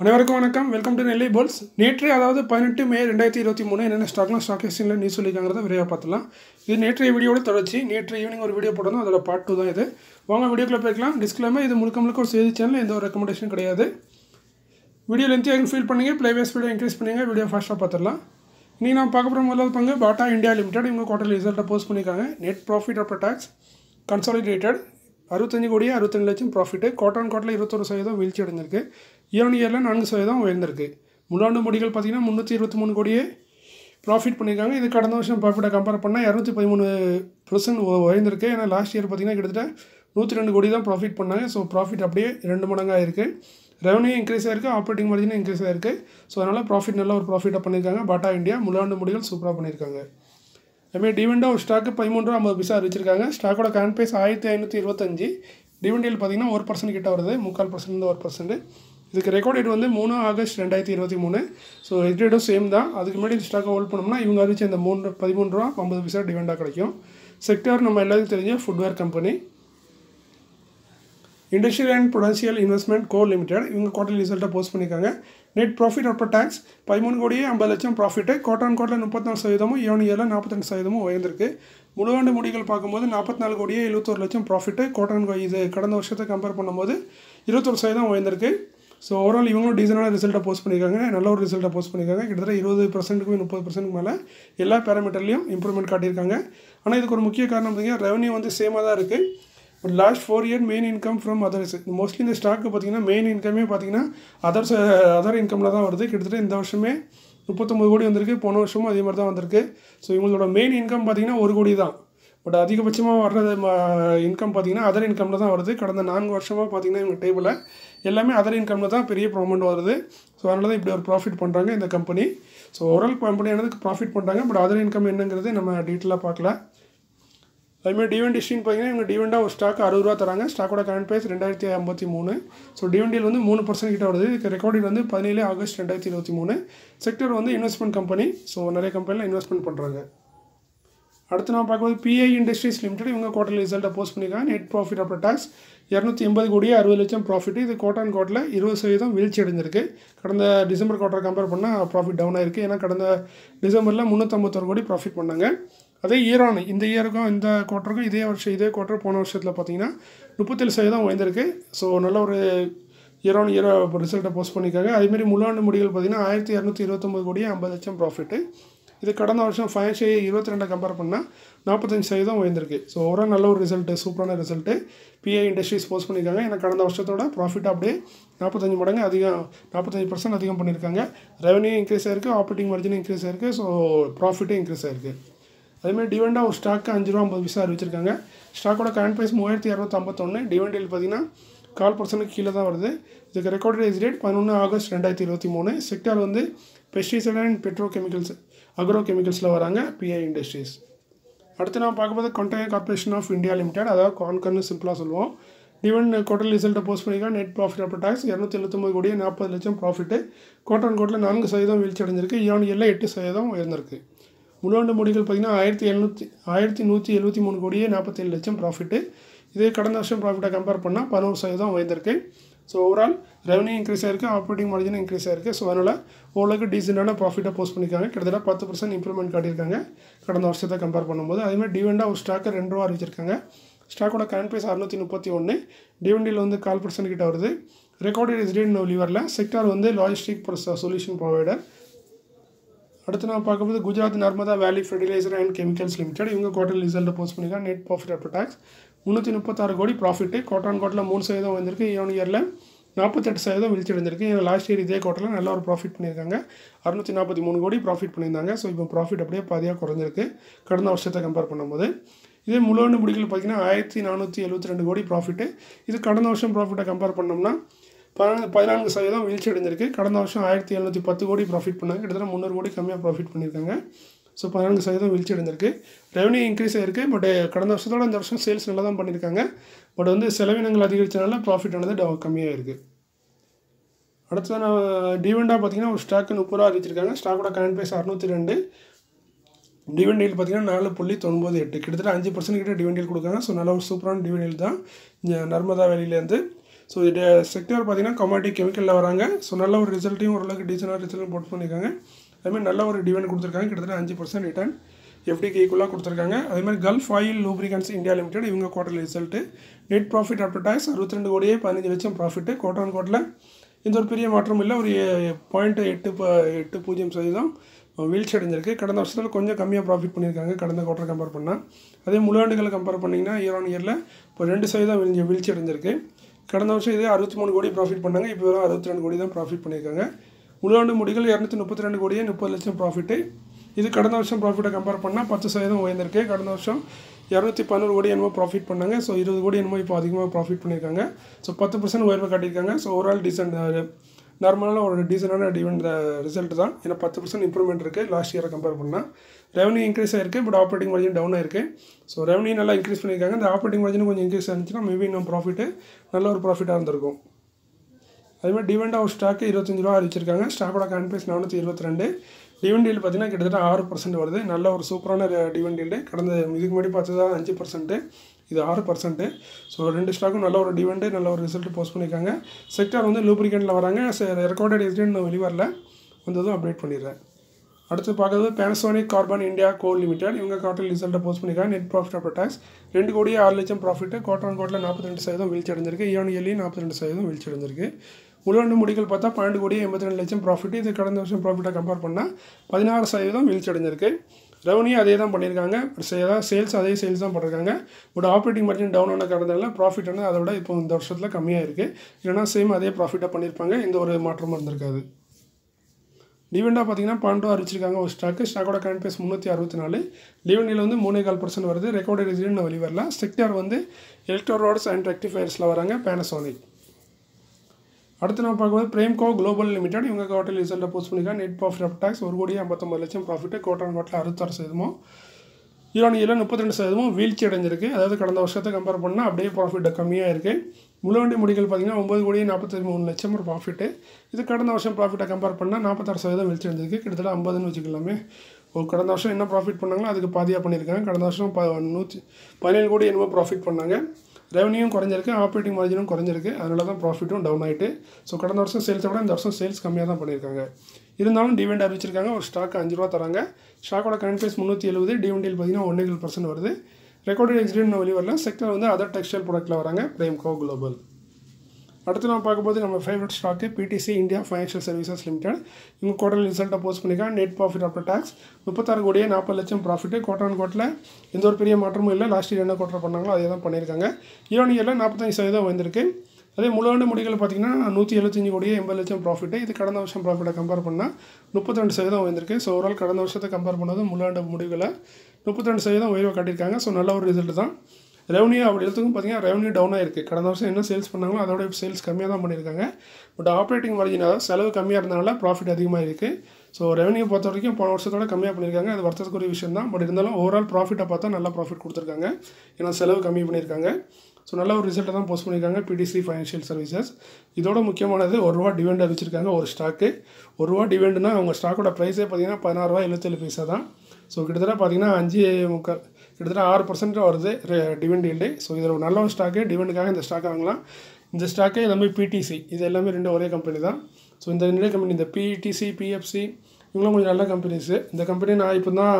அனைவருக்கும் வணக்கம். Welcome to Nellai poles நேற்று அதாவது பதினெட்டு மே ரெண்டாயிரத்தி இருபத்தி மூணு என்னென்ன ஸ்டாக்லாம் ஸ்டாக் எக்ஸ்சேஞ்சில் நியூஸ் சொல்லியிருக்காங்கிறத விரைவாக பார்த்துலாம் இது நேற்றைய வீடியோட தொடர்ச்சி. நேற்று ஈவினிங் ஒரு வீடியோ போடணும் அதோட பார்ட் டூ தான் இது. வாங்க வீடியோக்குள்ளே போய்க்கலாம். டிஸ்கிளைமர் இது முழுக்க முழுக்க ஒரு செய்தி சேனல் எந்த ஒரு ரெக்கமெண்டேஷன் கிடையாது. வீடியோ லென்த்தியாக ஃபீல் பண்ணுங்கள் ப்ளேவேஸ் வீடியோ இன்க்ரீஸ் பண்ணுங்கள் வீடியோ ஃபாஸ்ட்டாக பார்த்துடலாம். இன்றைக்கி நான் பார்க்க போகிற முதல்ல பங்கு பாட்டா இந்தியா லிமிடெட் இவங்க குவார்டர் ரிசல்ட்டை போஸ்ட் பண்ணியிருக்காங்க. Net profit after tax consolidated அறுபத்தஞ்சு கோடி அறுபத்தஞ்சு லட்சம் ப்ராஃபிட்டு குவார்டர் குவார்டரில் இருபத்தொரு சதவீதம் வீழ்ச்சி அடைஞ்சிருக்கு. இயர் இயரில் நான்கு சதவீதம் உயர்ந்திருக்கு. முன்னாண்டு முடிகள் பார்த்தீங்கன்னா முந்நூற்றி இருபத்தி மூணு கோடியே ப்ராஃபிட் பண்ணியிருக்காங்க. இது கடந்த வருஷம் ப்ராஃபிட்டை கம்பேர் பண்ணால் இரநூத்தி பதிமூணு பர்சன்ட் உயர்ந்திருக்கு. ஏன்னா லாஸ்ட் இயர் பார்த்தீங்கன்னா கிட்டத்தட்ட நூற்றி ரெண்டு கோடி தான் ப்ராஃபிட் பண்ணாங்க. ஸோ ப்ராஃபிட் அப்படியே ரெண்டு மடங்காக இருக்குது ரெவன்யூ இன்க்ரீஸ் ஆயிருக்கு ஆப்ரேட்டிங் மார்ஜினும் இன்க்ரீஸ் ஆயிருக்கு. ஸோ அதனால் ப்ராஃபிட் நல்ல ஒரு ப்ராஃபிட்டாக பண்ணியிருக்காங்க. பாட்டா இந்தியா முன்னாண்டு முடிகள் சூப்பராக பண்ணியிருக்காங்க. அதுமாதிரி டிவெண்டாக ஒரு ஸ்டாக்கு பதிமூணு ரூபா ஐம்பது பைசா அறிவிச்சிருக்காங்க ஸ்டாக்கோட கரண்ட் ப்ரைஸ் ஆயிரத்தி ஐநூற்றி இருபத்தஞ்சி. டிவெண்டியில் பார்த்தீங்கன்னா ஒரு பர்சன்ட் கிட்ட வருது. முக்கால் பர்சன்ட் ஒரு பர்சன்ட் இதுக்கு ரெக்கார்ட் டேட் வந்து மூணு ஆகஸ்ட் ரெண்டாயிரத்தி இருபத்தி மூணு. ஸோ எக்ரேடும் சேம் தான். அதுக்கு முன்னாடி இந்த ஸ்டாக்கை ஹோல்ட் பண்ணோம்னா இவங்க அறிவிச்ச இந்த மூணு பதிமூணு ரூபா ஐம்பது பைசா டிவெண்டாக கிடைக்கும். செக்டர் நம்ம எல்லாத்துக்கும் தெரிஞ்ச footwear company industrial and prudential investment co limited இவங்க குவார்டர் ரிசல்ட்டை போஸ்ட் பண்ணியிருக்காங்க. நெட் ப்ராஃபிட் ஆஃப்டர் டேக்ஸ் பதிமூணு கோடியே ஐம்பது லட்சம் ப்ராஃபிட்டு குவார்டர் குவார்டர் முப்பத்தாலு சதவீதமும் ஏழு இயரில் நாற்பத்தஞ்சு சதவீதமும் உயர்ந்திருக்கு. முழுவாண்டு முடிகள் பார்க்கும்போது நாற்பத்தி நாலு கோடியே எழுபத்தொரு லட்சம் ப்ராஃபிட்டு குவார்டர் இது கடந்த வருஷத்தை கம்பேர் பண்ணும்போது இருபத்தொரு சதவீதம் உயர்ந்திருக்கு. ஸோ ஓவரால் இவங்களும் டீசனான ரிசல்ட்டை போஸ்ட் பண்ணியிருக்காங்க நல்ல ஒரு ரிசல்ட்டை போஸ்ட் பண்ணியிருக்காங்க கிட்டத்தட்ட இருபது பர்சன்ட்டுக்கு முப்பது பர்சன்ட்டுக்கு மேலே எல்லா பேராமீட்டர்லையும் இம்ப்ரூவ்மெண்ட் காட்டியிருக்காங்க. ஆனால் இதுக்கு ஒரு முக்கிய காரணம் பார்த்தீங்கன்னா ரெவன்யூ வந்து சேமாக தான் இருக்குது but last four year main income from others mostly இந்த ஸ்டாக்கு பார்த்தீங்கன்னா மெயின் இன்கமே பார்த்தீங்கன்னா அதர்ஸ் அதர் இன்கமில் தான் வருது. கிட்டத்தட்ட இந்த வருஷமே முப்பத்தொம்பது கோடி வந்திருக்கு. போன வருஷமும் அதே மாதிரி தான் வந்திருக்கு. ஸோ இவங்களோட மெயின் இன்கம் பார்த்தீங்கன்னா ஒரு கோடி தான். பட் அதிகபட்சமாக வர்றது இன்கம் பார்த்தீங்கன்னா அதர் இன்கமில் தான் வருது. கடந்த நான்கு வருஷமாக பார்த்தீங்கன்னா இவங்க டேபிளில் எல்லாமே அதர் இன்கமில் தான் பெரிய ப்ராமெண்ட் வருது. ஸோ அதனால தான் இப்படி ஒரு ப்ராஃபிட் பண்ணுறாங்க இந்த கம்பெனி ஸோ ஓரல் கம்பெனியானதுக்கு ப்ராஃபிட் பண்ணுறாங்க பட் அதர் இன்கம் என்னங்கிறது நம்ம டீட்டெயிலாக பார்க்கல. அதுமாதிரி டிவெண்ட் ஹிஸ்ட்ரின்னு பார்த்தீங்கன்னா இவங்க டிவெண்டாக ஒரு ஸ்டாக் அறுபது ரூபா தராங்க. ஸ்டாக்கோட கரண்ட் ப்ரைஸ் ரெண்டாயிரத்தி ஐம்பத்தி மூணு. ஸோ டிவெண்டியில் வந்து மூணு பர்சன்ட் கிட்ட வருது. இதுக்கு ரெக்கார்டில் வந்து பதினேழு ஆகஸ்ட் ரெண்டாயிரத்தி இருபத்தி மூணு. செக்டர் வந்து இன்வெஸ்ட்மெண்ட் கம்பெனி ஸோ நிறைய கம்பெனியில் இன்வெஸ்ட்மெண்ட் பண்ணுறாங்க அடுத்து நான் பார்க்கும்போது பிஐ இண்டஸ்ட்ரீஸ் லிமிடெட் இவங்க குவார்டர் ரிசல்ட்டை போஸ்ட் பண்ணியிருக்காங்க. நெட் ப்ராஃபிட் ஆஃப்டர் டேக்ஸ் இரநூத்தி எண்பது கோடியே அறுபது லட்சம் ப்ராஃபிட் இது கோட்டான் கோட்டில் இருபது சதவீதம் வீழ்ச்சி அடைஞ்சிருக்கு. கடந்த டிசம்பர் குவார்டர் கம்பேர் பண்ணால் ப்ராஃபிட் டவுன் ஆயிருக்கு. ஏன்னா கடந்த டிசம்பரில் முந்நூற்றம்பத்தொரு கோடி ப்ராஃபிட் பண்ணாங்க. அதே ஈரான் இந்த இயருக்கும் இந்த குவார்ட்டருக்கும் இதே வருஷம் இதே குவார்ட்டர் போன வருஷத்தில் பார்த்தீங்கன்னா முப்பத்தேழு சதவீதம் உயர்ந்திருக்கு. ஸோ நல்ல ஒரு இயர் இயர் ரிசல்ட்டை போஸ்ட் பண்ணியிருக்காங்க. அதேமாதிரி ஆண்டு முடிகள் பார்த்தீங்கன்னா ஆயிரத்தி இரநூத்தி இருபத்தொம்பது கோடி ஐம்பது லட்சம் ப்ராஃபிட்டு இது கடந்த வருஷம் ஃபைனான்ஷியல் இருபத்தி ரெண்டை கம்பேர் பண்ணால் நாற்பத்தஞ்சு சதவீதம் உயர்ந்திருக்கு. ஸோ ஓவரால் நல்ல ஒரு ரிசல்ட்டு சூப்பரான ரிசல்ட்டு பிஐ இண்டஸ்ட்ரீஸ் போஸ்ட் பண்ணியிருக்காங்க. ஏன்னா கடந்த வருஷத்தோட ப்ராஃபிட் அப்படியே நாற்பத்தஞ்சு மடங்கு அதிகம் நாற்பத்தஞ்சு பர்சன்ட் அதிகம் பண்ணியிருக்காங்க. ரெவன்யூ இன்க்ரீஸ் ஆயிருக்கு. ஆப்ரேட்டிங் மார்ஜின் இன்க்ரீஸ் ஆயிருக்கு. ஸோ ப்ராஃபிட்டும் இன்க்ரீஸ் ஆயிருக்கு. அதேமாதிரி டிவெண்டாக ஒரு ஸ்டாக்கு அஞ்சு ரூபா ஐம்பது பைசா அறிவிச்சிருக்காங்க ஸ்டாக்கோட கரண்ட் ப்ரைஸ் மூவாயிரத்தி இரநூத்தம்பத்தொன்று டிவெண்டில் பார்த்தீங்கன்னா கால் பர்சன்ட்டுக்கு கீழே தான் வருது. இதுக்கு ரெக்கார்ட் ரைஸ் ரேட் பதினொன்று ஆகஸ்ட் ரெண்டாயிரத்தி இருபத்தி மூணு. செக்டார் வந்து pesticide and petro chemicals agro கெமிக்கல்ஸில் வராங்க பிஐ இண்டஸ்ட்ரீஸ் அடுத்து நான் பார்க்கும்போது container corporation of India limited அதாவது கான்கர்னு சிம்பிளாக சொல்லுவோம். டிவன் குவார்டர் ரிசல்ட்டை போஸ்ட் பண்ணிக்கா நெட் ப்ராஃபிட் ஆஃப்டர் டேக்ஸ் இரநூத்தி எழுபத்தொம்பது கோடியே நாற்பது லட்சம் ப்ராஃபிட்டு குவார்டர் கோட்டில் நான்கு சதவீதம் வீழ்ச்சி அடைஞ்சிருக்கு. ஈரான் எல்லாம் எட்டு சதவீதம் உயர்ந்திருக்கு. முழுவாண்டு முடிகள் பார்த்திங்கன்னா ஆயிரத்தி எழுநூற்றி ஆயிரத்தி நூற்றி எழுபத்தி மூணு கோடியே நாற்பத்தேழு லட்சம் ப்ராஃபிட்டு இதே கடந்த வருஷம் ப்ராஃபிட்டை கம்பேர் பண்ணால் பதினோரு சதவீதம் உயர்ந்திருக்கு. ஸோ ஓவரால் ரெவன்யூ இன்க்ரீஸ் ஆயிருக்கு ஆப்ரேட்டிங் மார்ஜின் இன்க்ரீஸ் ஆயிருக்கு. ஸோ அதனால் ஓரளவுக்கு டீசெண்டான ப்ராஃபிட்டாக போஸ்ட் பண்ணியிருக்காங்க கிட்டத்தட்ட பத்து பர்சன்ட் இம்ப்ரூவ்மெண்ட் காட்டியிருக்காங்க. கடந்த வருஷத்தை கம்பேர் பண்ணும்போது. அதேமாதிரி டிவெண்டாக ஒரு ஸ்டாக்கு ரெண்டு ரூபா அறிவிச்சிருக்காங்க. ஸ்டாக்கோட கரண்ட் ப்ரைஸ் அறுநூற்றி முப்பத்தி ஒன்று டிவெண்டியில் வந்து கால் பர்சன்ட் கிட்ட வருது. ரெக்கார்டட் இஸ் லிவரில் செக்டார் வந்து லாஜிஸ்டிக் சொல்யூஷன் ப்ரொவைடர் அடுத்து நான் பார்க்கும்போது Gujarat Narmada valley fertilizer and chemicals limited இவங்க குவார்டர் ரிசல்ட்டை போஸ்ட் பண்ணியிருக்காங்க நெட் ப்ராஃபிட் ஆஃப்டர் டேக்ஸ் முந்நூற்றி முப்பத்தாறு கோடி ப்ராஃபிட்டு குவார்டர் குவார்ட்டரில் மூணு சதவீதம் வந்திருக்கு இயர் இயரில் நாற்பத்தெட்டு சதவீதம் வீழ்ச்சி அடைஞ்சிருக்கு லாஸ்ட் இயர் இதே குவார்ட்டரில் நல்ல ஒரு ப்ராஃபிட் பண்ணியிருக்காங்க. அறுநூற்றி நாற்பத்தி மூணு கோடி ப்ராஃபிட் பண்ணியிருந்தாங்க. ஸோ இப்போ ப்ராஃபிட் அப்படியே பாதியாக குறைஞ்சிருக்கு. கடந்த வருஷத்தை கம்பேர் பண்ணும்போது. இதே முழுவண்டு முடிகள் பார்த்திங்கன்னா ஆயிரத்தி நானூற்றி எழுபத்தி ரெண்டு கோடி ப்ராஃபிட்டு இது கடந்த வருஷம் ப்ராஃபிட்டை கம்பேர் பண்ணோம்னா பதினான்கு பதினான்கு சதவீதம் வீழ்ச்சி அடைஞ்சிருக்கு கடந்த வருஷம் ஆயிரத்தி எழுநூற்றி பத்து கோடி ப்ராஃபிட் பண்ணாங்க. கிட்டத்தட்ட முந்நூறு கோடி கம்மியாக ப்ராஃபிட் பண்ணியிருக்காங்க. ஸோ பதினான்கு சதவீதம் வீழ்ச்சி அடைஞ்சிருக்கு ரெவன்யூ இன்க்ரீஸ் ஆயிருக்கு பட் கடந்த வருஷத்தோட இந்த வருஷம் சேல்ஸ் நல்லா தான் பண்ணியிருக்காங்க. பட் வந்து செலவினங்கள் அதிகரித்தனால ப்ராஃபிட் ஆனது கம்மியாக இருக்குது அடுத்தது நான் டிவெண்டாக பார்த்தீங்கன்னா ஒரு ஸ்டாக்கு முப்பது ரூபா அறிவிச்சிருக்காங்க. ஸ்டாக்கோட கரண்ட் ப்ரைஸ் அறுநூற்றி ரெண்டு. டிவெண்டியில் பார்த்தீங்கன்னா நாலு புள்ளி தொண்ணூறு எட்டு. கிட்டத்தட்ட அஞ்சு பர்சன்ட் கிட்ட டிவெண்டியில் கொடுக்காங்க ஸோ நல்ல ஒரு சூப்பரான டிவெண்டியில் தான். நர்மதா வேலையிலேருந்து ஸோ இது செக்டர் பார்த்தீங்கன்னா கமாட்டி கெமிக்கலில் வராங்க. ஸோ நல்ல ஒரு ரிசல்ட்டையும் ஓரளவுக்கு டீசனாக ரிசல்ட்டும் போட்டு பண்ணியிருக்காங்க அதுமாதிரி நல்ல ஒரு டிவெண்ட் கொடுத்துருக்காங்க. கிட்டத்தட்ட அஞ்சு பர்சன்ட் ரிட்டர்ன் எஃப்டிக்கு ஈக்குவலாக கொடுத்துருக்காங்க. அதே மாதிரி gulf oil lubricants India limited இவங்க quarter result net profit after tax அறுபத்தி ரெண்டு கோடியே பதினஞ்சு லட்சம் ப்ராஃபிட்டு குவார்டர் அண்ட் கோட்டில் எந்த ஒரு பெரிய மாற்றம் இல்லை. ஒரு பாயிண்ட் எட்டு ப எட்டு பூஜ்ஜியம் சதவீதம் வீழ்ச்சி அடைஞ்சிருக்கு. கடந்த வருஷத்தில் கொஞ்சம் கம்மியாக ப்ராஃபிட் பண்ணியிருக்காங்க. கடந்த குவார்டர் கம்பேர் பண்ணால் அதே முழாண்டுகளை கம்பேர் பண்ணிங்கன்னா இயர் ஆன் இயரில் இப்போ ரெண்டு சதவீதம் வீழ்ச்சி வீழ்ச்சி அடைஞ்சிருக்கு. கடந்த வருஷம் இதே அறுபத்தி மூணு கோடி ப்ராஃபிட் பண்ணாங்க. இப்போ வெறும் அறுபத்தி ரெண்டு கோடி தான் ப்ராஃபிட் பண்ணியிருக்காங்க. முழாண்டு முடிகள் இரநூத்தி முப்பத்தி ரெண்டு கோடியே முப்பது லட்சம் ப்ராஃபிட்டு இது கடந்த வருஷம் ப்ராஃபிட்டை கம்பேர் பண்ணால் பத்து சதவீதம் உயர்ந்திருக்கு. கடந்த வருஷம் இரநூத்தி பதினோரு கோடி என்னமோ ப்ராஃபிட் பண்ணாங்க. ஸோ இருபது கோடி என்னமோ இப்போ அதிகமாக ப்ராஃபிட் பண்ணியிருக்காங்க. ஸோ பத்து பர்சன்ட் உயர்வை காட்டியிருக்காங்க. ஸோ ஓவரால் டீசென்ட் நார்மலான ஒரு டீசெண்டான டிவெண்ட் ரிசல்ட் தான். ஏன்னா பத்து பர்சன்ட் இம்ப்ரூவ்மெண்ட் இருக்குது லாஸ்ட் இயரை கம்பேர் பண்ணால் ரெவன்யூ இன்க்ரீஸ் ஆயிருக்கு பட் ஆப்ரேட்டிங் மார்ஜின் டவுன் ஆயிருக்கு. ஸோ ரெவன்யூ நல்லா இன்க்ரீஸ் பண்ணியிருக்காங்க. இந்த ஆப்ரேட்டிங் மார்ஜின் கொஞ்சம் இன்க்ரீஸ் ஆனிச்சுன்னா மேபி இன்னும் ப்ராஃபிட்டு நல்ல ஒரு ப்ராஃபிட்டாக இருந்திருக்கும். அதேமாதிரி டிவெண்ட் ஆஃப் ஸ்டாக்கு இருபத்தஞ்சு ரூபா அறிவிச்சிருக்காங்க. ஸ்டாக்கோட கான்பிஎஸ் நானூற்றி இருபத்தி ரெண்டு. டிவெண்ட் டீல் பார்த்தீங்கன்னா கிட்டத்தட்ட ஆறு பர்சன்ட் வருது. நல்ல ஒரு சூப்பரான டிவெண்ட் டீல்டு கடந்த இதுக்கு முன்னாடி பார்த்ததா அஞ்சு பர்சன்ட்டு இது ஆறு பர்சன்ட்டு ஸோ ரெண்டு ஸ்டாக்கும் நல்ல ஒரு டிவெண்ட்டு நல்ல ஒரு ரிசல்ட் போஸ்ட் பண்ணியிருக்காங்க. செக்டார் வந்து லூப்ரிகண்டில் வராங்க. ரெக்கார்டட் எஸ்டேட் வெளிவரல. வந்ததும் அப்டேட் பண்ணிடுறேன். அடுத்து பார்க்குறது பேனசோனிக் கார்பன் இந்தியா கோல் லிமிடெட் இவங்க குவார்டர் ரிசல்ட்டை போஸ்ட் பண்ணியிருக்காங்க. நெட் ப்ராஃபிட் ஆஃப்டர் டேக்ஸ் ரெண்டு கோடியே ஆறு லட்சம் ப்ராஃபிட்டு குவார்டர் ஆன் குவார்ட்டில் நாற்பத்தி ரெண்டு சதவீதம் வீழ்ச்சி அடைஞ்சிருக்கு. ஈவன் இயர்லி நாற்பத்தி ரெண்டு சதவீதம் வீழ்ச்சி அடைஞ்சிருக்கு. முழுவண்டு முடிகள் பார்த்தா பன்னெண்டு கோடி எண்பத்தி ரெண்டு லட்சம் ப்ராஃபிட் இது கடந்த வருஷம் ப்ராஃபிட்டை கம்பேர் பண்ணால் பதினாறு சதவீதம் வீழ்ச்சி அடைஞ்சிருக்கு. ரெவன்யூ அதே தான் பண்ணியிருக்காங்க. சேல்ஸ் அதே சேல்ஸ் தான் பண்ணியிருக்காங்க பட் ஆப்ரேட்டிங் மார்ஜின் டவுன் ஆன காரணத்தால ப்ராஃபிட் வந்து அதை விட இப்போ இந்த வருஷத்தில் கம்மியாக இருக்குது இல்லைனா சேம் அதே ப்ராஃபிட்டாக பண்ணியிருப்பாங்க. எந்த ஒரு மாற்றமும் இருந்திருக்காது. டிவெண்டாக பார்த்தீங்கன்னா பன்னெண்டு ரூபா அறிவிச்சிருக்காங்க ஒரு ஸ்டாக்கு ஸ்டாக்கோட கரண்ட் பேஸ் முந்நூற்றி அறுபத்தி நாலு. டிவெண்டில் வந்து மூணே கால் பர்சன்ட் வருது. ரெக்கார்டு ரிசல்ட் வெளி வரல செக்டார் வந்து எலக்ட்ரோ ரோட்ஸ் அண்ட் ரெக்டிஃபயர்ஸில் வராங்க. பேனசோனிக் அடுத்து நம்ம பார்க்கும்போது பிரேம்கோ குளோபல் லிமிடெட் இவங்க குவார்டர் ரிசல்ட்டை போஸ்ட் பண்ணியிருக்காங்க. நெட் ப்ராஃபிட் ஆஃப் டாக்ஸ் ஒரு கோடி ஐம்பத்தொம்பது லட்சம் ப்ராஃபிட்டு குவார்டர் குவார்ட்டில் அறுபத்தாறு சதவீதமும் ஈரான் இயரில் முப்பத்தி ரெண்டு சதவீதமும் வீழ்ச்சி அடைஞ்சிருக்கு. அதாவது கடந்த வருஷத்தை கம்பேர் பண்ணால் அப்படியே ப்ராஃபிட் கம்மியாக இருக்குது முழுவண்டி முடிகள் பார்த்திங்கன்னா ஒம்பது கோடி நாற்பத்தி மூணு லட்சம் ஒரு ப்ராஃபிட்டு இது கடந்த வருஷம் ப்ராஃபிட்டை கம்பேர் பண்ணால் நாற்பத்தாறு சதவீதம் வீழ்ச்சி அடைஞ்சிருக்கு. கிட்டத்தட்ட ஐம்பதுன்னு வச்சுக்கலாமே. ஒரு கடந்த வருஷம் என்ன ப்ராஃபிட் பண்ணாங்களோ அதுக்கு பாதியாக பண்ணியிருக்காங்க. கடந்த வருஷம் ப நூற்றி பதினேழு கோடி என்னமோ ப்ராஃபிட் பண்ணாங்க. ரெவன்யூவும் குறைஞ்சிருக்கு ஆப்ரேட்டிங் மார்ஜினும் குறைஞ்சிருக்கு. அதனால தான் ப்ராஃபிட்டும் டவுன் ஆகிட்டு ஸோ கடந்த வருஷம் சேல்ஸை விட இந்த வருஷம் சேல்ஸ் கம்மியாக தான் பண்ணியிருக்காங்க. இருந்தாலும் டிவெண்ட் அறிவிச்சிருக்காங்க. ஒரு ஸ்டாக் அஞ்சு ரூபா தராங்க. ஸ்டாக்கோட கரண்ட் ப்ரைஸ் முந்நூற்றி எழுபது டிவெண்டில் பார்த்தீங்கன்னா ஒன்றே பர்சன்ட் வருது. ரெக்கார்டட் எக்ஸிடென்ட் வெளியே வரல செக்டர் வந்து அதர் டெக்ஸ்டைல் ப்ராடக்ட்டில் வராங்க. பிரேம்கோ குளோபல் அடுத்து நம்ம பார்க்கும்போது நம்ம favourite stock PTC India financial services limited இவங்க குவார்டர் ரிசல்ட்டை போஸ்ட் பண்ணியிருக்காங்க. நெட் ப்ராஃபிட் ஆஃப்டர் டேக்ஸ் முப்பத்தாறு கோடியே நாற்பது லட்சம் ப்ராஃபிட்டு குவார்டர் அண்ட் குவார்ட்டில் எந்த ஒரு பெரிய மாற்றமும் இல்லை. லாஸ்ட் இயர் என்ன குவார்டர் பண்ணாங்களோ அதே தான் பண்ணியிருக்காங்க. ஈரான் இயரில் நாற்பத்தஞ்சு சதவீதம் வந்திருக்கு அதே முழுவாண்டு முடிகள் பார்த்தீங்கன்னா நூற்றி எழுபத்தஞ்சு கோடியே எண்பது லட்சம் ப்ராஃபிட்டு இது கடந்த வருஷம் ப்ராஃபிட்டை கம்பேர் பண்ணால் முப்பத்தி ரெண்டு சதவீதம் வந்திருக்கு ஸோ ஓவரால் கடந்த வருஷத்தை கம்பேர் பண்ணது முழுவாண்டு முடிவுகளை முப்பத்தி ரெண்டு சதவீதம் உயர்வை காட்டியிருக்காங்க. ஸோ நல்ல ஒரு ரிசல்ட் தான். ரெவன்யூ அப்படி எடுத்துக்கும் பார்த்தீங்கன்னா ரெவன்யூ டவுன் ஆயிருக்கு. கடந்த வருஷம் என்ன சேல்ஸ் பண்ணாங்களோ அதோட சேல்ஸ் கம்மியாக தான் பண்ணியிருக்காங்க. பட் ஆப்ரேட்டிங் மார்ஜின் அதாவது செலவு கம்மியாக இருந்தனால ப்ராஃபிட் அதிகமாக இருக்குது ஸோ ரெவன்யூ பொறுத்த வரைக்கும் போன வருஷத்தோட கம்மியாக பண்ணியிருக்காங்க. அது வருத்தத்துக்குரிய விஷயம் தான். பட் இருந்தாலும் ஓவரால் ப்ராஃபிட்டை பார்த்தா நல்லா ப்ராஃபிட் கொடுத்துருக்காங்க. ஏன்னா செலவு கம்மி பண்ணியிருக்காங்க. ஸோ நல்ல ஒரு ரிசல்ட்டை தான் போஸ்ட் பண்ணியிருக்காங்க பிடிசி ஃபைனான்ஷியல் சர்வீசஸ் இதோட முக்கியமானது ஒரு ரூபா டிவெண்ட் அறிவிச்சிருக்காங்க ஒரு ஸ்டாக்கு ஒரு ரூபா டிவெண்ட்னா அவங்க ஸ்டாக்கோட ப்ரைஸே பார்த்தீங்கன்னா பதினாறு ரூபா எழுபத்தேழு பைசா தான். ஸோ கிட்டத்தட்ட பார்த்தீங்கன்னா அஞ்சு முக்கால் கிட்டத்தட்ட ஆறு பர்சன்ட் வருது டிவெண்ட் ஈல்டு ஸோ இதில் ஒரு நல்ல ஒரு ஸ்டாக்கு டிவெண்டுக்காக இந்த ஸ்டாக் வாங்கலாம். இந்த ஸ்டாக்கே எல்லாமே பிடிசி இது எல்லாமே ரெண்டு ஒரே கம்பெனி தான். ஸோ இந்த ரெண்டு கம்பெனி இந்த பிடிசி பிஎஃப்சி இவங்களும் கொஞ்சம் நல்ல கம்பெனிஸு இந்த கம்பெனி நான் இப்போ தான்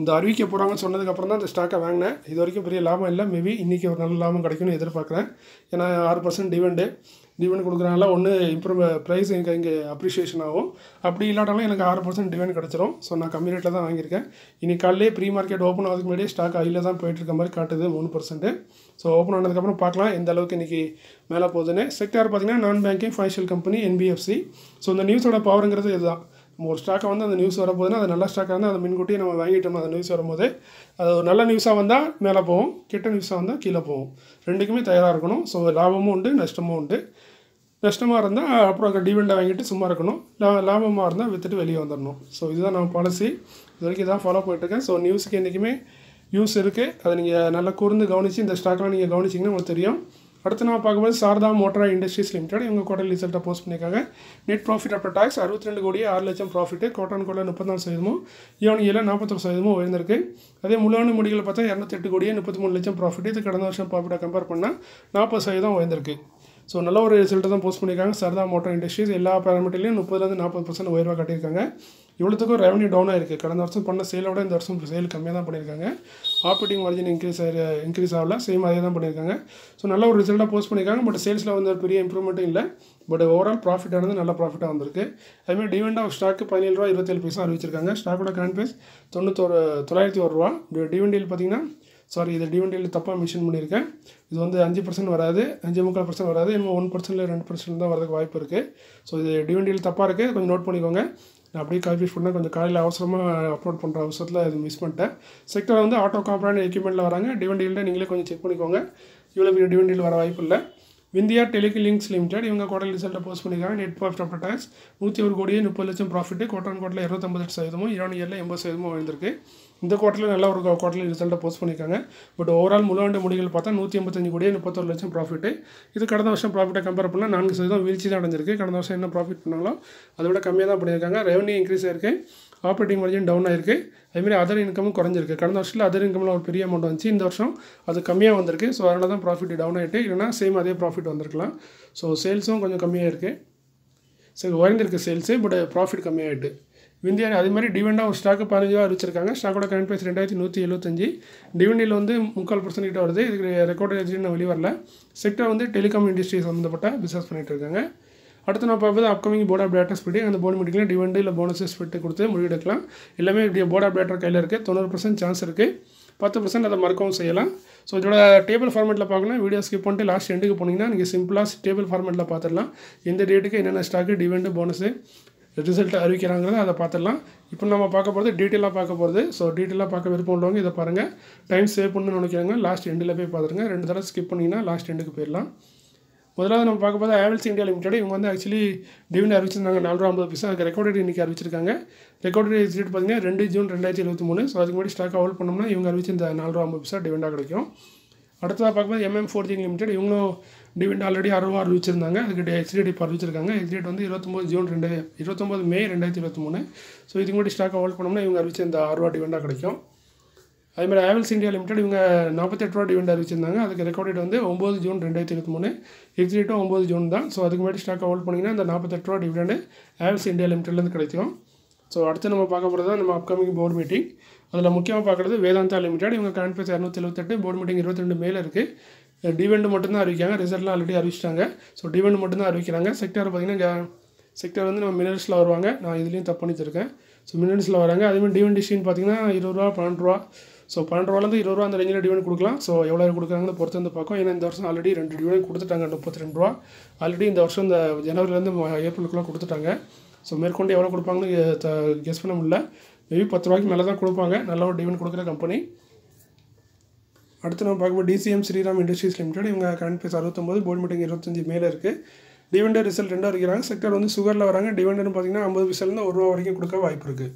இந்த அறிவிக்க போகிறாங்கன்னு சொன்னதுக்கப்புறம் தான் இந்த ஸ்டாக்கை வாங்கினேன். இது வரைக்கும் பெரிய லாபம் இல்லை. மேபி இன்றைக்கி ஒரு நல்ல லாபம் கிடைக்கும்னு எதிர்பார்க்குறேன். ஏன்னா ஆறு பர்சன்ட் டிவெண்டு டிவெண்ட் கொடுக்குறனால ஒன்று இம்ப்ரூவ் ப்ரைஸ் எனக்கு இங்கே அப்ரிஷியேஷன் ஆகும். அப்படி இல்லாட்டாலும் எனக்கு ஆறு பர்சன்ட் டிவெண்ட் கிடச்சிரும். ஸோ நான் கம்மி ரேட்டில் தான் வாங்கியிருக்கேன். இன்னைக்கு காலையிலே ப்ரீ மார்க்கெட் ஓப்பன் ஆகிறதுக்கு முன்னாடியே ஸ்டாக் ஹையில் தான் போயிட்டு இருக்க மாதிரி காட்டுது மூணு பர்சன்ட்டு ஸோ ஓப்பன் ஆனதுக்கப்புறம் பார்க்கலாம் எந்த அளவுக்கு இன்றைக்கி மேலே போகுதுன்னு. செக்டார் பார்த்தீங்கன்னா நான் banking financial company NBFC so இந்த நியூஸோட பவருங்கிறது இதுதான். ஒரு ஸ்டாக்கை வந்து அந்த நியூஸ் வரப்போதுன்னா அது நல்ல ஸ்டாக்காக இருந்தால் அதை முன்கூட்டியே நம்ம வாங்கிட்டோம் அந்த நியூஸ் வரும்போது அது ஒரு நல்ல நியூஸாக வந்தால் மேலே போகும் கெட்ட நியூஸாக வந்தால் கீழே போகும். ரெண்டுக்குமே தயாராக இருக்கணும். ஸோ லாபமும் உண்டு நஷ்டமும் உண்டு. நஷ்டமாக இருந்தால் அப்புறம் டிவெண்டை வாங்கிட்டு சும்மா இருக்கணும். லா லாபமாக இருந்தால் விற்றுட்டு வெளியே வந்துடணும் ஸோ இதுதான் நம்ம பாலிசி இது வரைக்கும் இதான் ஃபாலோ போயிட்டுருக்கேன் ஸோ நியூஸுக்கு என்றைக்குமே யூஸ் இருக்குது அதை நீங்கள் நல்லா கூர்ந்து கவனித்து இந்த ஸ்டாக்லாம் நீங்கள் கவனிச்சிங்கன்னா உங்களுக்கு தெரியும். அடுத்து நம்ம பார்க்கும்போது சாரதா மோட்டார் இண்டஸ்ட்ரீஸ் லிமிடெட். இவங்க குவார்டர் ரிசல்ட்டை போஸ்ட் பண்ணியிருக்காங்க. நெட் ப்ராஃபிட் ஆஃப்டர் டாக்ஸ் அறுபத்தி ரெண்டு கோடி ஆறு லட்சம் ப்ராஃபிட்டு கோட்டான் குவார்டர் முப்பத்தாறு சதவீதமும் ஈவனிங் ஏழு நாற்பத்தொரு சதவீதமும் உயர்ந்திருக்கு. அதே முழுவான முடிகளை பார்த்தா இரநூத்தெட்டு கோடியே முப்பத்தி மூணு லட்சம் ப்ராஃபிட் இது கடந்த வருஷம் ப்ராஃபிட்டை கம்பேர் பண்ணால் நாற்பது சதவீதம் உயர்ந்திருக்கு. ஸோ நல்ல ஒரு ரிசல்ட்டை தான் போஸ்ட் பண்ணியிருக்காங்க. சரதா மோட்டார் இண்டஸ்ட்ரீஸ் எல்லா பேராமீட்டர்லையும் முப்பதுலேருந்து நாற்பது பர்சன்ட் உயர்வாக காட்டியிருக்காங்க. இவ்வளோத்துக்கும் ரெவன்யூ டவுன் ஆயிருக்கு. கடந்த வருஷம் பண்ண சேலோட இந்த வருஷம் சேல் கம்மியாக தான் பண்ணியிருக்காங்க. ஆப்ரேட்டிங் மார்ஜின் இன்க்ரீஸ் ஆகி இன்க்ரீஸ் ஆகல. சேம் அதே தான் பண்ணியிருக்காங்க. ஸோ நல்ல ஒரு ரிசல்ட்டாக போஸ்ட் பண்ணியிருக்காங்க. பட் சேல்ஸில் வந்து பெரிய இம்ப்ரூவ்மெண்ட்டும் இல்லை. பட் ஓவரால் ப்ராஃபிட் ஆனது நல்ல ப்ராஃபிட்டாக வந்திருக்கு. அதுமாதிரி டிவெண்ட் ஆஃப் ஸ்டாக்கு பதினேழு ரூபா இருபத்தேழு பைசா அறிவிச்சிருக்காங்க. ஸ்டாக்கோட கரண்ட் பேஸ் தொண்ணூத்தொரு தொள்ளாயிரத்தி ஒரு ரூபா. டிவெண்டியில் பார்த்தீங்கன்னா சாரி இது டிவெண்டியில் தப்பாக மென்ஷன் பண்ணியிருக்கேன். இது வந்து அஞ்சு பர்சன்ட் வராது. அஞ்சு முக்கால் பர்சன்ட் வராது. இன்னும் ஒன் பர்சன்ட்ல ரெண்டு பர்சன்ட் தான் வரதுக்கு வாய்ப்பு இருக்குது ஸோ இது டிவெண்டியில் தப்பாக இருக்குது கொஞ்சம் நோட் பண்ணிக்கோங்க. நான் அப்படியே கால்குலேட் பண்ணால் கொஞ்சம் காலையில் அவசரமாக அப்லோட் பண்ணுற அவசரத்தில் அது மிஸ் பண்ணிட்டேன். செக்டர் வந்து ஆட்டோ காம்பவுண்ட் எக்யூப்மெண்ட்டில் வராங்க. டிவெண்டியில் நீங்களே கொஞ்சம் செக் பண்ணிக்கோங்க. இவ்வளோ பெரிய டிவெண்டியில் வர வாய்ப்பு இல்லை. விந்தியா டெலிகிலிங்ஸ் லிமிடெட் இவங்க குவார்டர் ரிசல்ட்டை போஸ்ட் பண்ணியிருக்காங்க. நெட் ப்ராஃபிட் ஆஃப்டர் டேக்ஸ் நூற்றி ஒரு கோடியே முப்பது லட்சம் ப்ராஃபிட்டு குவார்டர் குவார்டரில் இருபத்தொம்பது சதவீதமும் இரண்டு இயரில் எண்பது சதவீதமும் வந்திருக்கு இந்த குவார்ட்டரில் நல்ல ஒரு குவார்ட்டர்லி ரிசல்ட்டை போஸ்ட் பண்ணியிருக்காங்க. பட் ஓவரால் முழுவாண்டு முடிகள் பார்த்தா நூற்றி எண்பத்தஞ்சு கோடியே முப்பத்தொரு லட்சம் ப்ராஃபிட்டு இது கடந்த வருஷம் ப்ராஃபிட்டை கம்பேர் பண்ணால் நான்கு சதவீதம் வீழ்ச்சி தான் அடைஞ்சிருக்கு. கடந்த வருஷம் என்ன ப்ராஃபிட் பண்ணாங்களோ அதை விட கம்மியாக தான் பண்ணியிருக்காங்க ரெவன்யூ இன்க்ரீஸ் ஆயிருக்கு ஆப்ரேட்டிங் மார்ஜின் டவுன் ஆயிருக்கு. அதுமாரி அதர் இன்கமும் குறைஞ்சிருக்கு. கடந்த வருஷத்தில் அதர் இன்கமில் ஒரு பெரிய அமௌண்ட் வந்துச்சு. இந்த வருஷம் அது கம்மியாக வந்திருக்கு. ஸோ அதனால தான் ப்ராஃபிட் டவுன் ஆகிட்டு இல்லைனா சேம் அதே ப்ராஃபிட் வந்திருக்கலாம். ஸோ சேல்ஸும் கொஞ்சம் கம்மியாக இருக்குது சரி உயர்ந்திருக்கு சேல்ஸு பட் ப்ராஃபிட் கம்மியாகிட்டு விந்தியா அதே மாதிரி டிவெண்டாக ஒரு ஸ்டாக்கு பதினஞ்சு ரூபா அறிவிச்சிருக்காங்க ஸ்டாக்கோட கரண்ட் ப்ரைஸ் ரெண்டாயிரத்தி நூற்றி எழுபத்தஞ்சு டிவெண்டியில் வந்து முக்கால் பர்சன்ட் கிட்ட வருது. இதுக்கு ரெக்கார்டு எஜின்னு வெளியே வரல செக்டர் வந்து டெலிகாம் இண்டஸ்ட்ரி சம்மந்தப்பட்ட பிஸ்னஸ் பண்ணிகிட்டு இருக்காங்க. அடுத்து நான் பார்ப்பது அப்கமிங் போர்ட் ஆஃப் டேரக்டர்ஸ் படி அந்த போர்டு மீட்டிங்கில் டிவெண்டு இல்லை போனஸஸ் விட்டு கொடுத்து முடிவெடுக்கலாம். எல்லாமே போர்ட் ஆஃப் டேரக்டர் கையில் இருக்குது தொண்ணூறு பர்சன்ட் சான்ஸ் இருக்குது பத்து பர்சன்ட் அதை மறக்கவும் செய்யலாம். ஸோ இதோட டேபிள் ஃபார்மேட்டில் பார்க்கணும். வீடியோ ஸ்கிப் பண்ணிட்டு லாஸ்ட் எண்டுக்கு போனீங்கன்னா நீங்கள் சிம்பிளாக டேபிள் ஃபார்மேட்டில் பார்த்துடலாம். எந்த டேட்டுக்கு என்னென்ன ஸ்டாக்கு டிவெண்டு போனஸு ரிசல்ட் அறிவிக்கிறாங்கிறத அதை பார்த்துடலாம். இப்போ நம்ம பார்க்க போகிறது டீட்டெயிலாக பார்க்க போகிறது ஸோ டீட்டெயிலாக பார்க்க விருப்பம் உள்ளவங்க இதை பாருங்கள் டைம் சேவ் பண்ணணும்னு நினைக்கிறாங்க லாஸ்ட் எண்டில் போய் பார்த்துருங்க ரெண்டு தடவை ஸ்கிப் பண்ணிங்கன்னா லாஸ்ட் எண்டுக்கு போயிடலாம். முதலாவது நம்ம பார்க்க போது ஆவல்ஸ் இந்தியா லிமிடெட் இவங்க வந்து ஆக்சுவலி டிவின் அறிவிச்சிருந்தாங்க. நாலு ரூபா ஐம்பது பைசா அதுக்கு ரெக்கார்டட் இன்றைக்கி அறிவிச்சிருக்காங்க. ரெக்கார்டட் டேட் பார்த்தீங்கன்னா ரெண்டு ஜூன் ரெண்டாயிரத்தி இருபத்தி மூணு. ஸோ அதுக்கு முன்னாடி ஸ்டாக் ஹோல்ட் பண்ணோம்னா இவங்க அறிவிச்சிருந்த நாலு ரூபா ஐம்பது பைசா டிவிடாக கிடைக்கும். அடுத்ததாக பார்க்கும்போது எம்எம் ஃபோர்ஜிங் லிமிடெட் இவங்களும் டிவிண்ட் ஆல்ரெடி அறுபது அறிவிச்சிருந்தாங்க. அதுக்கு எக்ஸ்டேட் இப்போ அறிவிச்சிருக்காங்க. எக்ஸ்டேட் வந்து இருபத்தொம்போது ஜூன் ரெண்டு இருபத்தொம்போது மே ரெண்டாயிரத்தி இருபத்தி மூணு. ஸோ இதுக்கு முன்னாடி ஸ்டாக் ஹோல்ட் பண்ணோம்னா இவங்க அறிவிச்சிருந்த அறுபா டிவிண்டாக கிடைக்கும். அதேமாதிரி ஹேவல்ஸ் இந்தியா லிமிடெட் இவங்க நாற்பத்தெட்டு ரூபா டிவிண்ட் அறிவிச்சிருந்தாங்க. அதுக்கு ரெக்கார்டேட் வந்து ஒம்பது ஜூன் ரெண்டாயிரத்தி இருபத்தி மூணு. எக்ஸிட்டும் ஒம்பது ஜூன் தான். ஸோ அதுக்கு முன்னாடி ஸ்டாக் ஹோல்ட் பண்ணிங்கன்னா அந்த நாற்பத்தெட்டு ரூபா டிவிடெண்ட் ஹேவல்ஸ் இந்தியா லிமிடெட்லேருந்து கிடைக்கும். ஸோ அடுத்து நம்ம பார்க்க போகிறது தான் நம்ம அப்கமிங் போர்டு மீட்டிங் அதில் முக்கியமாக பார்க்குறது வேதாந்தா லிமிடெட் இவங்க கரண்ட் பேஸ் இரநூத்தி எழுபத்தெட்டு போர்டு மீட்டிங் இருபத்தி ரெண்டு மேலே இருக்குது டிவெண்ட் மட்டும்தான் அறிவிக்காங்க ரிசல்ட்லாம் ஆல்ரெடி அறிவிச்சிட்டாங்க. ஸோ டிவெண்ட் மட்டும்தான் அறிவிக்கிறாங்க. செக்டர் பார்த்தீங்கன்னா செக்டர் வந்து நம்ம மினரல்ஸில் வருவாங்க. நான் இதுலேயும் தப்பு பண்ணிச்சிருக்கேன் ஸோ மினரல்ஸில் வராங்க. அதேமாதிரி டிவெண்ட் டிஷின்னு பார்த்தீங்கன்னா இருபது ரூபா பன்னெண்டு ரூபா ஸோ பன்னெண்டு ரூபாலேருந்து இருபது ரூபா அந்த ரேஞ்சில் டிவிடன் கொடுக்கலாம். ஸோ எவ்வளோ கொடுக்குறாங்கன்னு பொறுத்து வந்து பார்க்கும். ஏன்னா இந்த வருஷம் ஆல்ரெடி ரெண்டு டிவிடன் கொடுத்துட்டாங்க முப்பத்தி ரெண்டு ரூபா. ஆல்ரெடி இந்த வருஷம் இந்த ஜனவரிலேருந்து ஏப்ரலுக்குள்ளே கொடுத்துட்டாங்க. ஸோ மேற்கொண்டு எவ்வளோ கொடுப்பாங்கன்னு கெஸ் பண்ண முடியல. மேபி பத்து ரூபாய்க்கு மேலே தான் கொடுப்பாங்க. நல்ல ஒரு டிவெண்ட் கொடுக்குற கம்பெனி அடுத்து நம்ம பார்க்கும்போது டிசிஎம் ஸ்ரீராம் இண்டஸ்ட்ரீஸ் லிமிடெட் இவங்க கரண்ட் பேஸ் அறுபத்தொம்பது போர்டு மீட்டிங் இருபத்தஞ்சி மேலே இருக்குது டிவெண்டர் ரிசல்ட் ரெண்டாக இருக்கிறாங்க. செக்டர் வந்து சுகரில் வராங்க. டிவெண்டர்னு பார்த்தீங்கன்னா ஐம்பது பைசாலேருந்து ஒரு ரூபா வரைக்கும் கொடுக்க வாய்ப்பு இருக்குது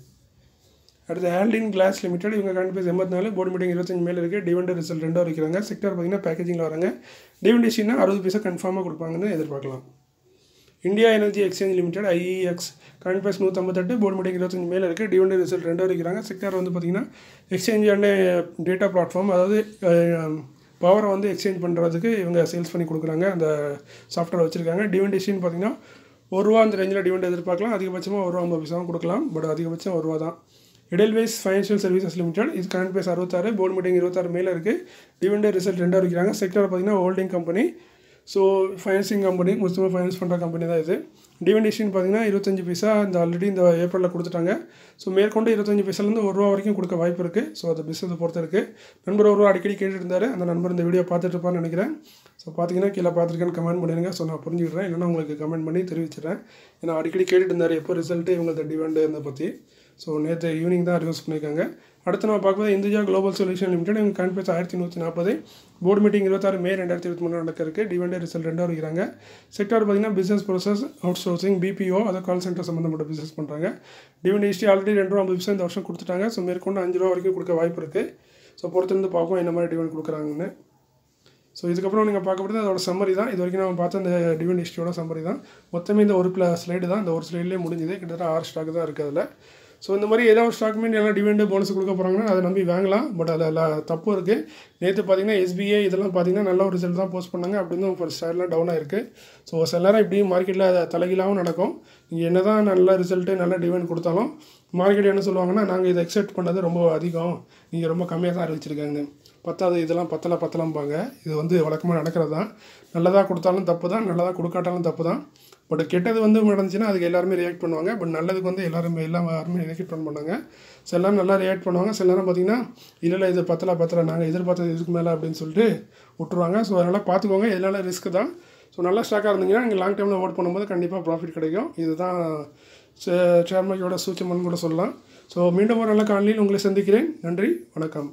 அடுத்து ஹேண்டின் கிளாஸ் லிமிடெட் இவங்க கரண்ட் பேஸ் எண்பத்தி நாலு போர்டு மீட்டிங் இருபத்தஞ்சு மேலே இருக்குது டிவெண்ட் ரிசல்ட் ரெண்டாக வைக்கிறாங்க செக்டர் பார்த்தீங்கன்னா பேக்கேஜிங்கில் வராங்க. டிவெண்ட் டிவெண்டேஷன்னா அறுபது பைசா கன்ஃபார்மாக கொடுப்பாங்கன்னு எதிர்பார்க்கலாம். India energy exchange limited IEX current base நூற்றம்பத்தெட்டு board meeting இருபத்தஞ்சு மேலே இருக்குது டிவெண்ட் ரிசல்ட் ரெண்டாக வைக்கிறாங்க செக்டர் வந்து பார்த்திங்கன்னா எக்ஸ்சேஞ்ச் அண்ட் டேட்டா பிளாட்ஃபார்ம் அதாவது பவரை வந்து எக்ஸ்சேஞ்ச் பண்ணுறதுக்கு இவங்க சேல்ஸ் பண்ணி கொடுக்குறாங்க. அந்த சாஃப்ட்வேர் வச்சுருக்காங்க. டிவெண்ட் டிவெண்டேஷன் பார்த்திங்கன்னா ஒரு ரூபா அந்த ரேஞ்சில் டிவெண்ட் எதிர்பார்க்கலாம். அதிகபட்சமாக ஒரு ரூபா ஐம்பது பைசாவும் கொடுக்கலாம். பட் அதிகபட்சம் ஒரு ரூபா தான். எடல்வைஸ் ஃபைனான்ஷியல் சர்வீசஸ் லிமிடெட் இது கரண்ட் பேஸ் அறுபத்தாறு போர்டு மீட்டிங் இருபத்தாறு மேலே இருக்குது டிவெண்டர் ரிசல்ட் ரெண்டாக இருக்கிறாங்க செக்டர் பார்த்தீங்கன்னா holding company so financing company முஸ்லிமாக ஃபைனான்ஸ் பண்ணுற கம்பெனி தான் இது. டிவெண்டேஷன் பார்த்தீங்கன்னா இருபத்தஞ்சி பைசா இந்த ஆல்ரெடி இந்த ஏப்ரலில் கொடுத்துட்டாங்க. ஸோ மேற்கொண்டு இருபத்தஞ்சி பைசாலேருந்து ஒரு ரூபா வரைக்கும் கொடுக்க வாய்ப்பு இருக்குது ஸோ அது பிஸ்னஸ் பொறுத்த இருக்குது நண்பர் ஒரு ரூபா அடிக்கடி கேட்டுட்டு இருந்தார் அந்த நண்பர் இந்த வீடியோ பார்த்துட்டு இருப்பான்னு நினைக்கிறேன். ஸோ பார்த்தீங்கன்னா கீழே பார்த்துருக்கேன்னு கமெண்ட் பண்ணிடுங்க. ஸோ நான் புரிஞ்சுக்கிறேன். இல்லைன்னா உங்களுக்கு கமெண்ட் பண்ணி தெரிவிச்சிடுறேன். ஏன்னா அடிக்கடி கேட்டுட்டு இருந்தார் எப்போ ரிசல்ட்டு இவங்களது டிவெண்டு இதை பற்றி ஸோ நேற்று ஈவினிங் தான் ரிவ்யூஸ் பண்ணியிருக்காங்க அடுத்து நம்ம பார்க்கும்போது இந்தியா குளோபல் சொல்யூஷன் லிமிடெட் இவங்க கான்ஃபரன்ஸ் ஆயிரத்தி நூற்றி நாற்பது போர்டு மீட்டிங் இருபத்தாறு மே ரெண்டாயிரத்தி இருபத்தி மூணு நடக்க இருக்குது டிவெண்டே ரிசல்ட் ரெண்டாக இருக்கிறாங்க. செக்டார் பார்த்தீங்கன்னா business process outsourcing BPO அதை கால் சென்டர் சம்மந்தப்பட்ட பிஸ்னஸ் பண்ணுறாங்க டிவெண்ட் ஹிஸ்ட்ரி ஆல்ரெடி ரெண்டு ரூபா ஐம்பது பைசா இந்த வருஷம் கொடுத்துட்டாங்க. ஸோ மேற்கொண்டு அஞ்சு ரூபா வரைக்கும் கொடுக்க வாய்ப்பு இருக்குது ஸோ பொறுத்திருந்து பார்ப்போம் என்ன மாதிரி டிவெண்ட் கொடுக்குறாங்கன்னு. ஸோ இதுக்கப்புறம் நீங்கள் பார்க்கப்படுது அதோட சம்மரி தான். இது வரைக்கும் நம்ம பார்த்த அந்த டிவெண்ட் ஹிஸ்ட்ரியோட சம்மரி தான். மொத்தமே இந்த ஒரு ஸ்லைடு தான். இந்த ஒரு ஸ்லைட்லேயே முடிஞ்சுது. கிட்டத்தட்ட ஆறு ஸ்டாக் தான் இருக்குது அதில். ஸோ இந்த மாதிரி ஏதாவது ஒரு ஸ்டாக்குமே எல்லாம் டிவிடெண்ட் போனஸ் கொடுக்க போகிறாங்கன்னா அதை நம்பி வாங்கலாம். பட் அதில் தப்பு இருக்குது நேற்று பார்த்தீங்கன்னா எஸ்பிஐ இதெல்லாம் பார்த்தீங்கன்னா நல்ல ஒரு ரிசல்ட் தான் போஸ்ட் பண்ணாங்க. அப்படின்னு ஒரு ஷேர்லாம் டவுன் ஆயிருக்கு. ஸோ சில நேரம் இப்படியும் மார்க்கெட்டில் தலைகீழாகவும் நடக்கும். நீங்கள் என்ன தான் நல்ல ரிசல்ட்டு நல்ல டிவிடெண்ட் கொடுத்தாலும் மார்க்கெட் என்ன சொல்லுவாங்கன்னா நாங்கள் இதை எக்ஸெப்ட் பண்ணது ரொம்ப அதிகம். நீங்கள் ரொம்ப கம்மியாக தான் அறிவிச்சிருக்காங்க. பத்தாது இதெல்லாம் பத்தலை பத்தலம்பாங்க. இது வந்து வழக்கமாக நடக்கிறது தான் நல்லதாக கொடுத்தாலும் தப்பு தான் நல்லதாக கொடுக்காட்டாலும் தப்பு தான் பட் கெட்டது வந்து நடந்துச்சுன்னா அதுக்கு எல்லாருமே ரியாக்ட் பண்ணுவாங்க. பட் நல்லதுக்கு வந்து எல்லாருமே எல்லாம் யாருமே ரியாக்ட் பண்ண மாட்டாங்க. சில நேரம் நல்லா ரியாக்ட் பண்ணுவாங்க. சில நேரம் பார்த்தீங்கன்னா இல்லை இல்லை இது பத்தலை பத்தலை நாங்கள் எதிர்பார்த்தது இதுக்கு மேலே அப்படின்னு சொல்லிட்டு விட்டுருவாங்க. ஸோ அதனால் பார்த்துக்கோங்க இதனால் ரிஸ்க் தான்? ஸோ நல்ல ஸ்டாக்காக இருந்தீங்கன்னா நீங்கள் லாங் டைமில் ஓட் பண்ணும்போது கண்டிப்பாக ப்ராஃபிட் கிடைக்கும். இதுதான் ஷேர் மார்க்கெட்டோட சூச்சமன் கூட சொல்லலாம். ஸோ மீண்டும் ஒரு நல்ல காலையில் உங்களை சந்திக்கிறேன். நன்றி வணக்கம்.